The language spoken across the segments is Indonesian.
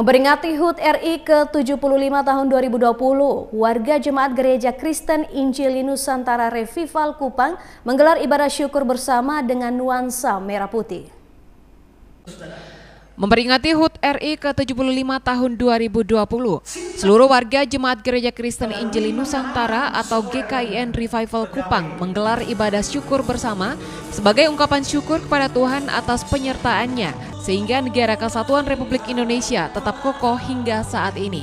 Memperingati HUT RI ke-75 tahun 2020, warga Jemaat Gereja Kristen Injili Nusantara Revival Kupang menggelar ibadah syukur bersama dengan nuansa merah putih. Memperingati HUT RI ke-75 tahun 2020, seluruh warga Jemaat Gereja Kristen Injili Nusantara atau GKIN Revival Kupang menggelar ibadah syukur bersama sebagai ungkapan syukur kepada Tuhan atas penyertaannya sehingga negara kesatuan Republik Indonesia tetap kokoh hingga saat ini.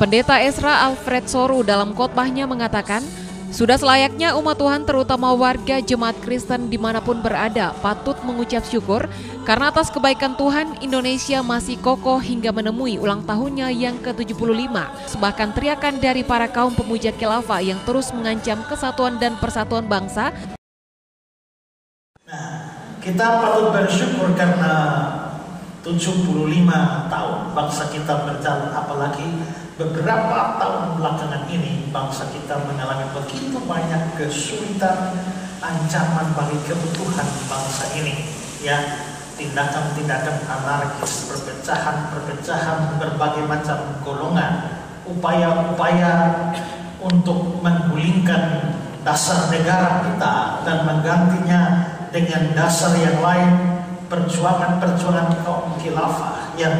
Pendeta Esra Alfred Soru dalam khotbahnya mengatakan, sudah selayaknya umat Tuhan terutama warga jemaat Kristen di mana pun berada patut mengucap syukur karena atas kebaikan Tuhan Indonesia masih kokoh hingga menemui ulang tahunnya yang ke-75. Sebahkan teriakan dari para kaum pemuja khilafah yang terus mengancam kesatuan dan persatuan bangsa kita patut bersyukur karena 75 tahun bangsa kita berjalan apalagi beberapa tahun belakangan ini bangsa kita mengalami begitu banyak kesulitan ancaman bagi kebutuhan bangsa ini ya. Tindakan-tindakan anarkis perpecahan-perpecahan berbagai macam golongan upaya-upaya untuk menggulingkan dasar negara kita dan menggantinya dengan dasar yang lain perjuangan-perjuangan kaum khilafah yang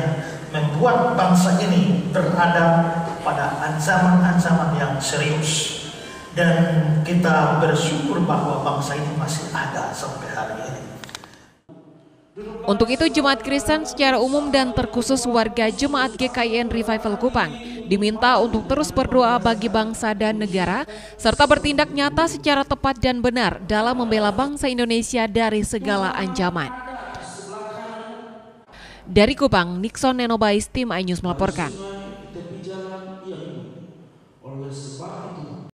membuat bangsa ini berada pada ancaman-ancaman yang serius dan kita bersyukur bahwa bangsa ini masih ada sampai hari ini. Untuk itu Jemaat Kristen secara umum dan terkhusus warga Jemaat GKIN Revival Kupang diminta untuk terus berdoa bagi bangsa dan negara, serta bertindak nyata secara tepat dan benar dalam membela bangsa Indonesia dari segala ancaman. Dari Kupang, Nixon Nenobais, Tim iNews melaporkan.